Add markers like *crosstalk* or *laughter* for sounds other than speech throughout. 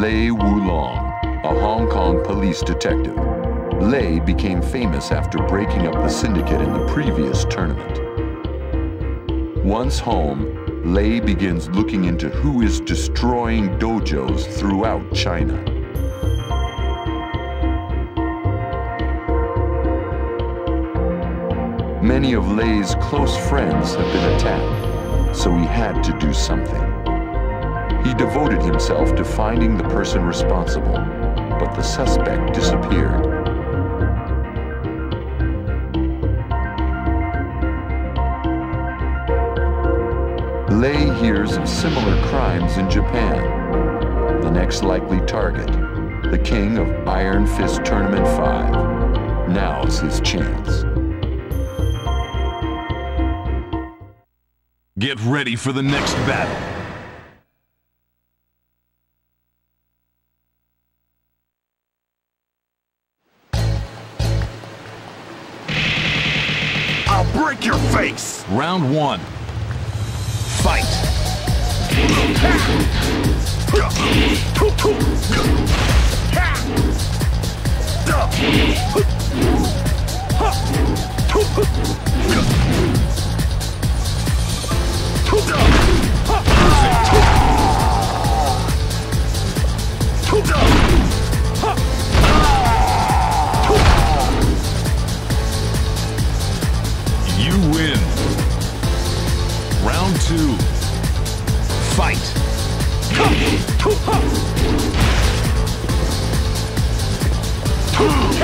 Lei Wulong, a Hong Kong police detective. Lei became famous after breaking up the syndicate in the previous tournament. Once home, Lei begins looking into who is destroying dojos throughout China. Many of Lei's close friends have been attacked, so he had to do something. He devoted himself to finding the person responsible, but the suspect disappeared. Lei hears of similar crimes in Japan. The next likely target, the king of Iron Fist Tournament 5. Now's his chance. Get ready for the next battle. Round one. Fight. You two. Fight. You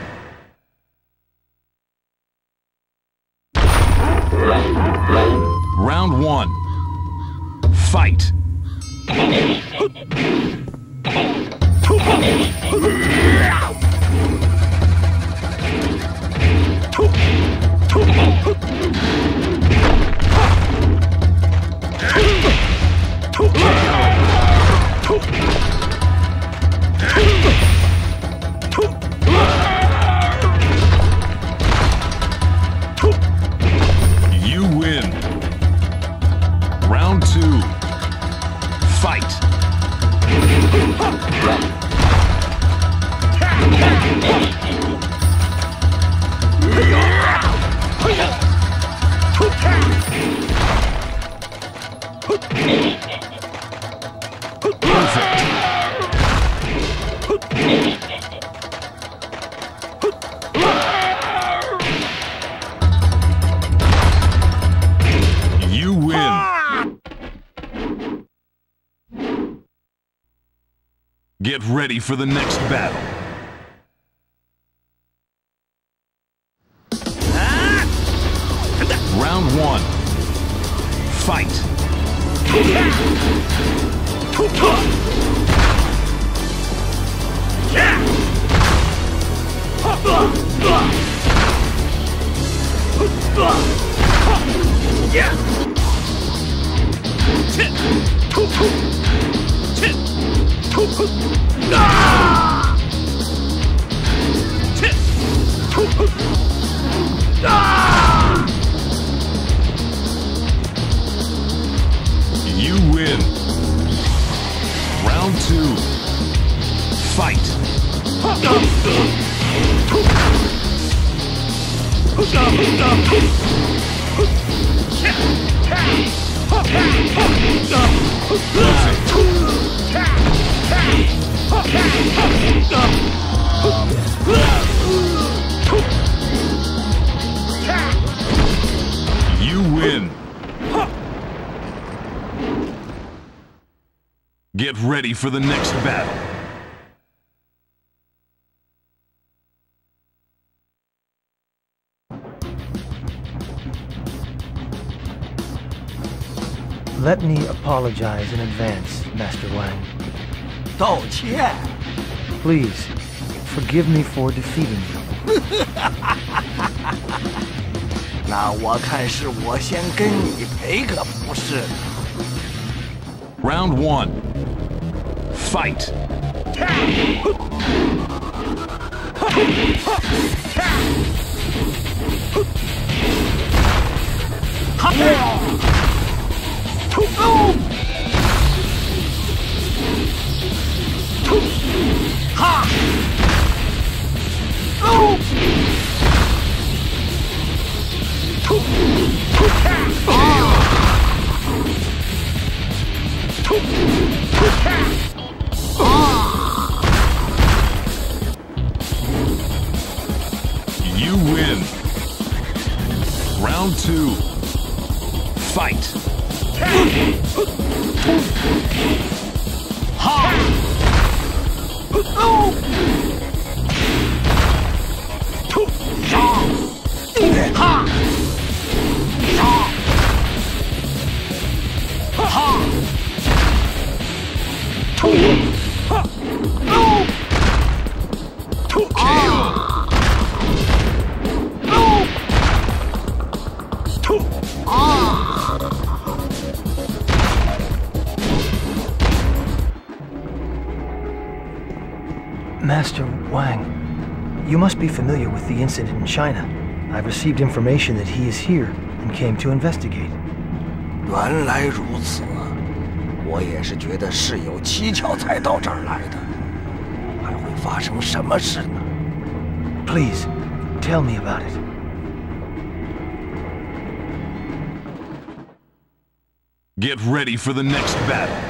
Get ready for the next battle. Round one. Fight. You win. Round two. Fight. You win. Get ready for the next battle. Let me apologize in advance, Master Wang. 道歉。 Please, forgive me for defeating you. *laughs* 那我看是我先跟你赔个不是。 Round one. Fight. *laughs* *laughs* You win. Round two. Fight. Ha! Master Wang, you must be familiar with the incident in China. I've received information that he is here and came to investigate. 原来如此，我也是觉得事有蹊跷才到这儿来的，还会发生什么事呢？ Please, tell me about it. Get ready for the next battle.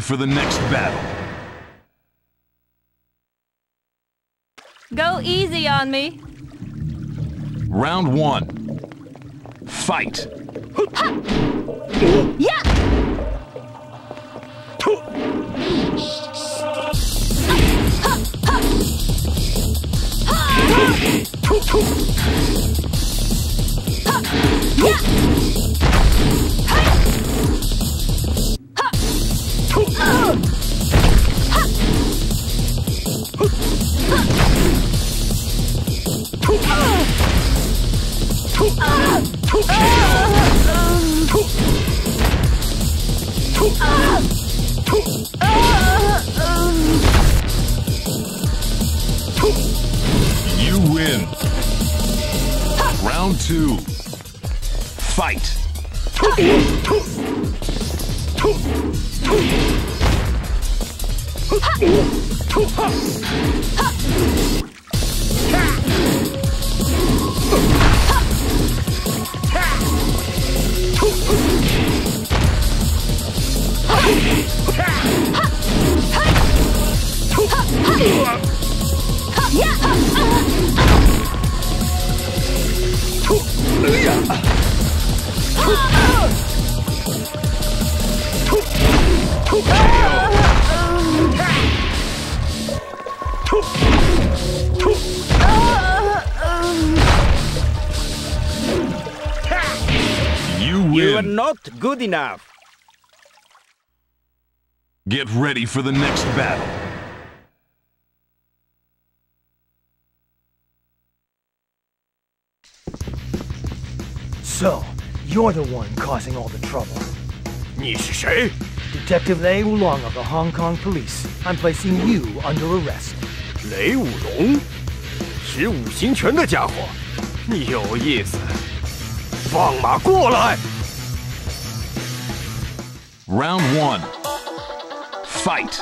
Ready for the next battle. Go easy on me. Round one. Fight. Yeah! You You You are not good enough. Get ready for the next battle. So, you're the one causing all the trouble. 你是谁？ Detective Lei Wulong of the Hong Kong Police. I'm placing you under arrest. 雷武龙，使五行拳的家伙，有意思。放马过来！ Round one. Fight.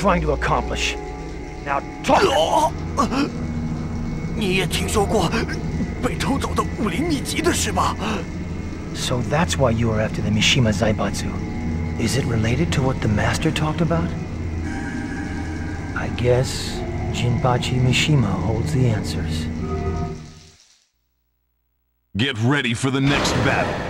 trying to accomplish? Now talk! *gasps* 你也听说过被偷走的武林秘籍的事吧？ So that's why you are after the Mishima Zaibatsu. Is it related to what the master talked about? I guess Jinpachi Mishima holds the answers. Get ready for the next battle.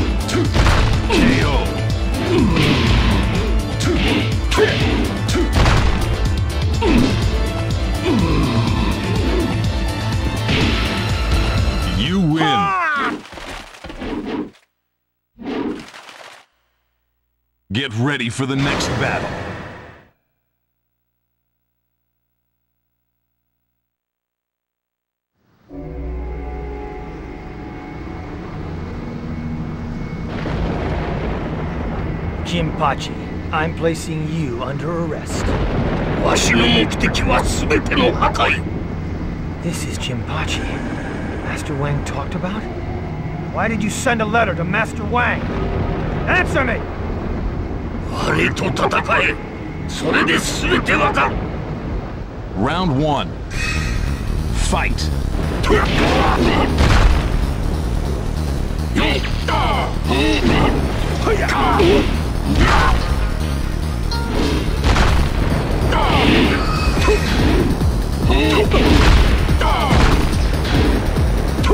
win. Get ready for the next battle. Jinpachi. I'm placing you under arrest. This is Jinpachi. Master Wang talked about? Why did you send a letter to Master Wang? Answer me! あれと戦えそれで全てわかる Round one. Fight. You win.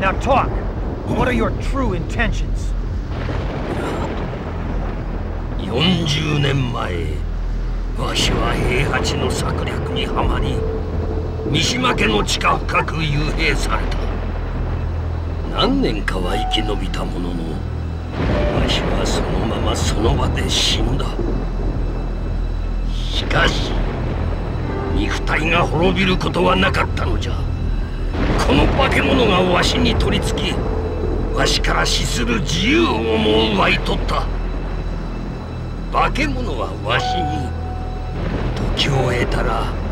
Now talk. What are your true intentions? 40年前わしは平八の策略にはまり 三島家の地下深く幽閉された。何年かは生き延びたもののわしはそのままその場で死んだ。しかし肉体が滅びることはなかったのじゃ。この化け物がわしに取り付きわしから死する自由をも奪い取った。化け物はわしに時を得たら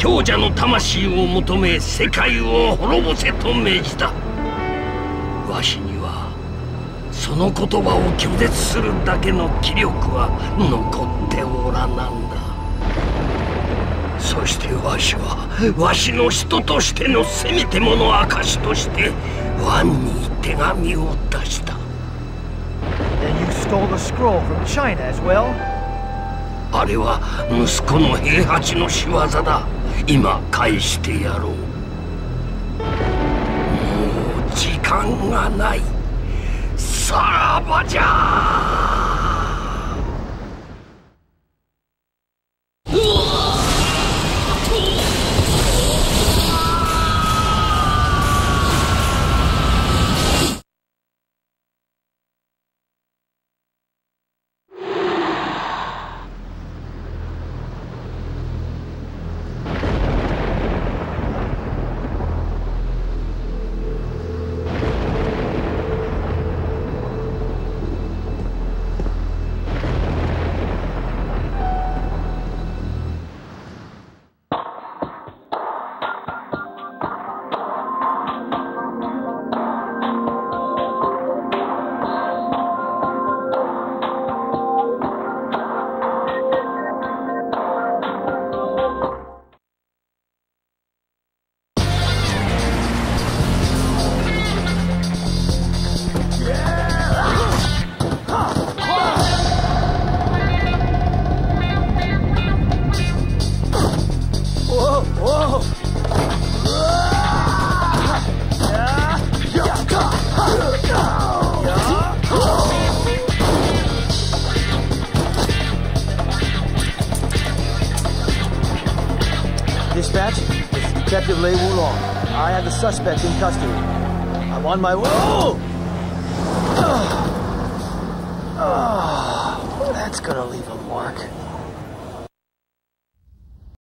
強者の魂を求め世界を滅ぼせと命じた。わしにはその言葉を拒絶するだけの気力は残っておらなんだ。そしてわしはわしの人としてのせめてもの証としてワンに手紙を出した。Then you stole the scroll from China as well? あれは息子の平八の仕業だ今返してやろう。もう時間がない。さらばじゃ Detective Lei Wulong. I have the suspect in custody. I'm on my way. Oh! Oh, that's gonna leave a mark.